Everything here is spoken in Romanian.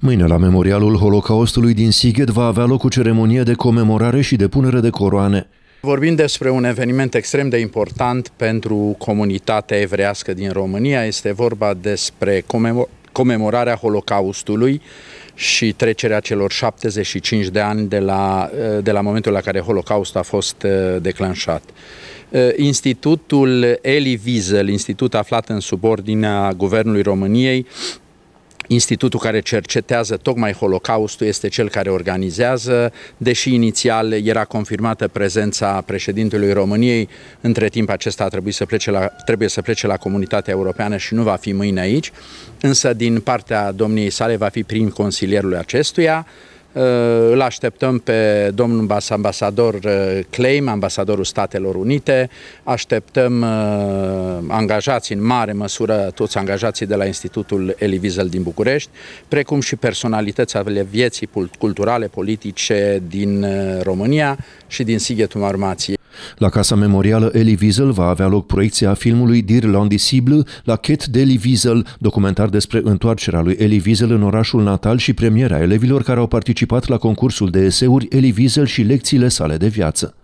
Mâine, la Memorialul Holocaustului din Sighet, va avea loc o ceremonie de comemorare și de punere de coroane. Vorbim despre un eveniment extrem de important pentru comunitatea evrească din România. Este vorba despre comemorarea Holocaustului și trecerea celor 75 de ani de la, de la momentul la care Holocaustul a fost uh, declanșat. Uh, Institutul Eli Wiesel, institut aflat în subordinea Guvernului României, Institutul care cercetează tocmai Holocaustul este cel care organizează, deși inițial era confirmată prezența președintelui României, între timp acesta a trebuit să plece la, trebuie să plece la comunitatea europeană și nu va fi mâine aici, însă din partea domniei sale va fi prim consilierul acestuia. Uh, îl așteptăm pe domnul ambasador uh, Claim, ambasadorul Statelor Unite, așteptăm uh, angajații în mare măsură, toți angajații de la Institutul Elie Wiesel din București, precum și personalități ale vieții culturale, politice din România și din Sighetul Marmației. La Casa Memorială Elie Wiesel va avea loc proiecția filmului Dir l'Indicible la Quête d'Elie Wiesel, documentar despre întoarcerea lui Elie Wiesel în orașul natal și premiera elevilor care au participat la concursul de eseuri Elie Wiesel și lecțiile sale de viață.